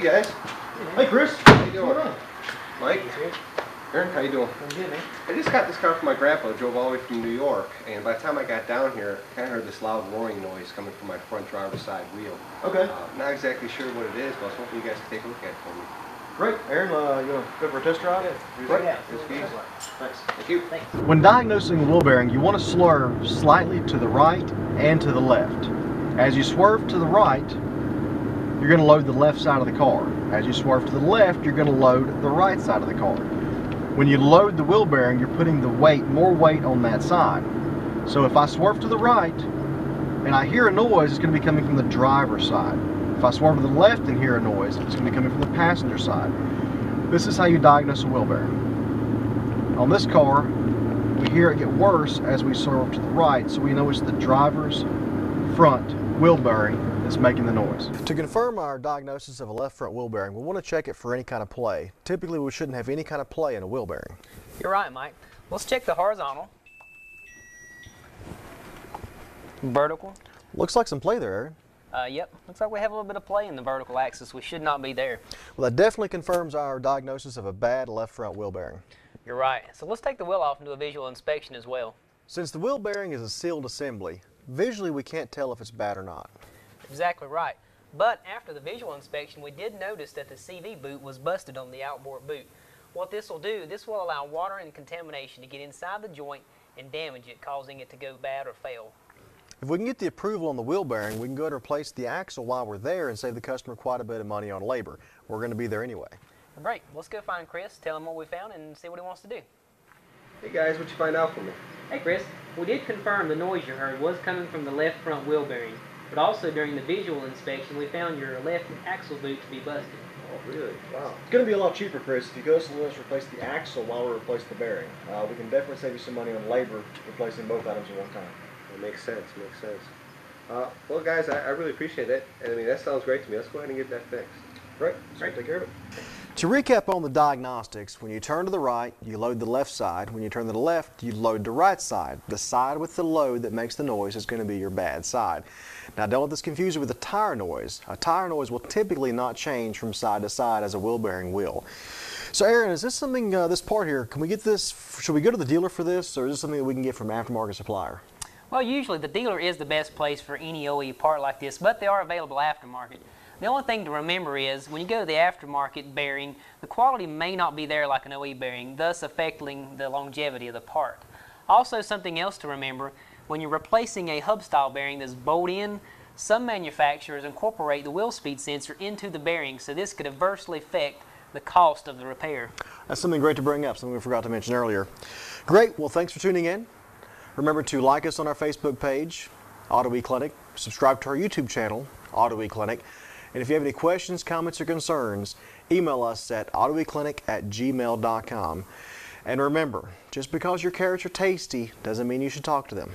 Hey guys. Hey Chris, How you doing? what's? Mike. Aaron, how you doing? I'm good, man. I just got this car from my grandpa. Drove all the way from New York, and by the time I got down here, I kind of heard this loud roaring noise coming from my front driver's side wheel. Okay, Uh, not exactly sure what it is, but I was hoping you guys could take a look at it for me. great. Aaron, uh, you want to go for a test drive? Right. Yeah. Yes, please. Thanks. Thank you. When diagnosing a wheel bearing, you want to swerve slightly to the right and to the left. As you swerve to the right, you're going to load the left side of the car. As you swerve to the left, you're going to load the right side of the car. When you load the wheel bearing, you're putting the weight, more weight on that side. So if I swerve to the right and I hear a noise, it's going to be coming from the driver's side. If I swerve to the left and hear a noise, it's going to be coming from the passenger side. This is how you diagnose a wheel bearing. On this car, we hear it get worse as we swerve to the right, so we know it's the driver's front wheel bearing that's making the noise. To confirm our diagnosis of a left front wheel bearing, we want to check it for any kind of play. Typically, we shouldn't have any kind of play in a wheel bearing. You're right, Mike. Let's check the horizontal. Vertical. Looks like some play there, Aaron. Uh, yep, looks like we have a little bit of play in the vertical axis. We should not be there. Well, that definitely confirms our diagnosis of a bad left front wheel bearing. You're right. So let's take the wheel off and do a visual inspection as well. Since the wheel bearing is a sealed assembly, visually we can't tell if it's bad or not. Exactly right. But after the visual inspection, we did notice that the CV boot was busted on the outboard boot. What this will do, this will allow water and contamination to get inside the joint and damage it, causing it to go bad or fail. If we can get the approval on the wheel bearing, we can go and replace the axle while we're there and save the customer quite a bit of money on labor. We're going to be there anyway. Great. Let's go find Chris, tell him what we found, and see what he wants to do. Hey guys, what you find out for me? Hey Chris, we did confirm the noise you heard was coming from the left front wheel bearing, but also during the visual inspection we found your left axle boot to be busted. Oh, really? Wow. It's going to be a lot cheaper, Chris, if you go and let us replace the axle while we replace the bearing. Uh, we can definitely save you some money on labor replacing both items at one time. That makes sense. Makes sense. Uh, well, guys, I, I really appreciate it. And I mean, that sounds great to me. Let's go ahead and get that fixed. Right. So we'll take care of it. To recap on the diagnostics, when you turn to the right, you load the left side. When you turn to the left, you load the right side. The side with the load that makes the noise is going to be your bad side. Now don't let this confuse you with a tire noise. A tire noise will typically not change from side to side as a wheel bearing will. So Aaron, is this something, uh, this part here, can we get this, should we go to the dealer for this or is this something that we can get from aftermarket supplier? Well, usually the dealer is the best place for any OE part like this, but they are available aftermarket. The only thing to remember is when you go to the aftermarket bearing, the quality may not be there like an OE bearing, thus affecting the longevity of the part. Also, something else to remember when you're replacing a hub style bearing that's bolt in, some manufacturers incorporate the wheel speed sensor into the bearing, so this could adversely affect the cost of the repair. That's something great to bring up, something we forgot to mention earlier. Great, well thanks for tuning in. Remember to like us on our Facebook page, Auto E Clinic, subscribe to our YouTube channel, Auto E Clinic, and if you have any questions, comments, or concerns, email us at autoeclinic at gmail.com. And remember, just because your carrots are tasty doesn't mean you should talk to them.